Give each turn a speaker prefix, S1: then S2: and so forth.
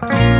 S1: Bye.